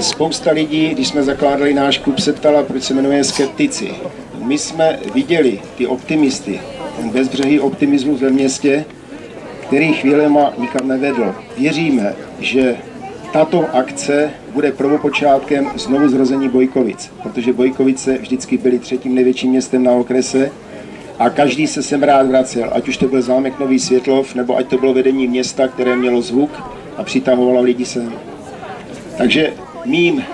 Spousta lidí, když jsme zakládali náš klub, se ptala, proč se jmenuje Skeptici. My jsme viděli ty optimisty, ten bezbřehý optimismus ve městě, který chvílema nikam nevedl. Věříme, že tato akce bude prvopočátkem znovu zrození Bojkovic, protože Bojkovice vždycky byly třetím největším městem na okrese a každý se sem rád vracel, ať už to byl zámek Nový Světlov, nebo ať to bylo vedení města, které mělo zvuk a přitahovalo lidi sem. Takže mým,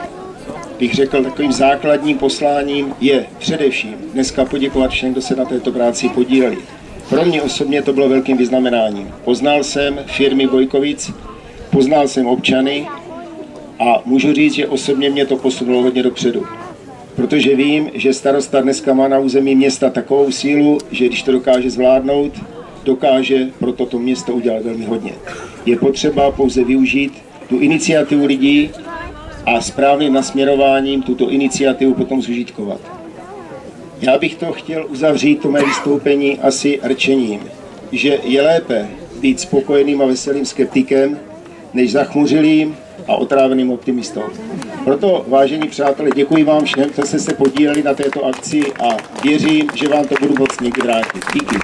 bych řekl, takovým základním posláním je především dneska poděkovat všem, kdo se na této práci podíleli. Pro mě osobně to bylo velkým vyznamenáním. Poznal jsem firmy Bojkovic, poznal jsem občany a můžu říct, že osobně mě to posunulo hodně dopředu. Protože vím, že starosta dneska má na území města takovou sílu, že když to dokáže zvládnout, dokáže pro toto město udělat velmi hodně. Je potřeba pouze využít tu iniciativu lidí a správným nasměrováním tuto iniciativu potom zužitkovat. Já bych to chtěl uzavřít, to mé vystoupení, asi rčením, že je lépe být spokojeným a veselým skeptikem, než zachmuřilým a otráveným optimistou. Proto, vážení přátelé, děkuji vám všem, kteří jste se podíleli na této akci a věřím, že vám to budu moct někdy vrátit. Díky.